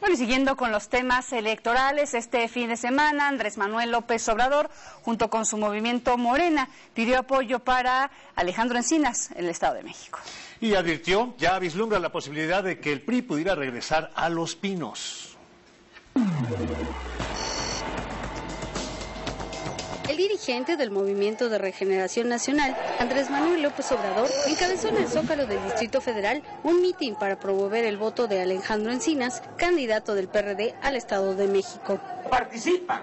Bueno, y siguiendo con los temas electorales, este fin de semana Andrés Manuel López Obrador, junto con su movimiento Morena, pidió apoyo para Alejandro Encinas, en el Estado de México. Y advirtió, ya vislumbra la posibilidad de que el PRI pudiera regresar a Los Pinos. Dirigente del Movimiento de Regeneración Nacional, Andrés Manuel López Obrador, encabezó en el Zócalo del Distrito Federal un mitin para promover el voto de Alejandro Encinas, candidato del PRD al Estado de México. Participan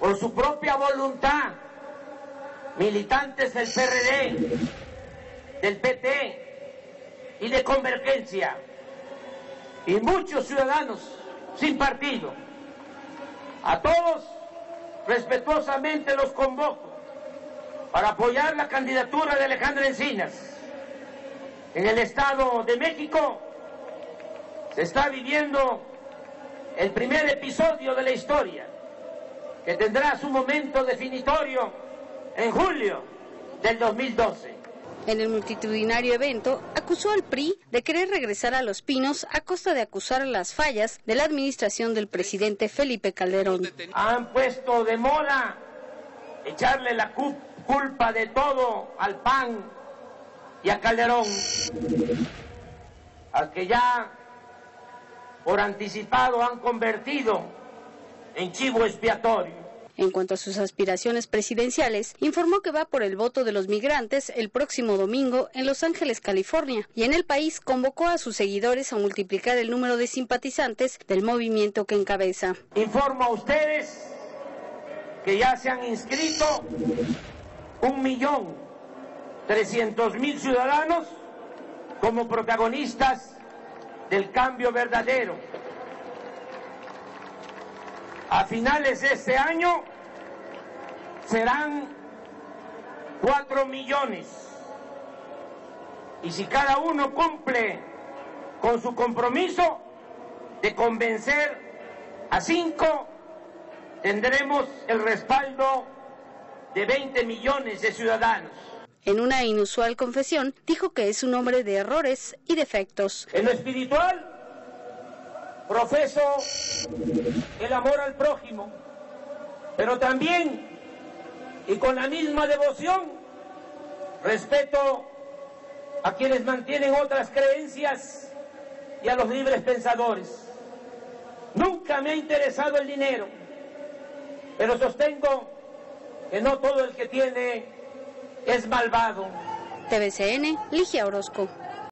por su propia voluntad militantes del PRD, del PT y de Convergencia y muchos ciudadanos sin partido. A todos respetuosamente los convoco para apoyar la candidatura de Alejandro Encinas. En el Estado de México se está viviendo el primer episodio de la historia, que tendrá su momento definitorio en julio del 2012. En el multitudinario evento, acusó al PRI de querer regresar a Los Pinos a costa de acusar las fallas de la administración del presidente Felipe Calderón. Han puesto de moda echarle la culpa de todo al PAN y a Calderón, al que ya por anticipado han convertido en chivo expiatorio. En cuanto a sus aspiraciones presidenciales, informó que va por el voto de los migrantes el próximo domingo en Los Ángeles, California, y en el país convocó a sus seguidores a multiplicar el número de simpatizantes del movimiento que encabeza. Informo a ustedes que ya se han inscrito un millón trescientos mil ciudadanos como protagonistas del cambio verdadero a finales de este año serán cuatro millones. Y si cada uno cumple con su compromiso de convencer a cinco, tendremos el respaldo de 20 millones de ciudadanos. En una inusual confesión, dijo que es un hombre de errores y defectos. En lo espiritual, profeso el amor al prójimo, pero también y con la misma devoción respeto a quienes mantienen otras creencias y a los libres pensadores. Nunca me ha interesado el dinero, pero sostengo que no todo el que tiene es malvado. TVCN, Ligia Orozco.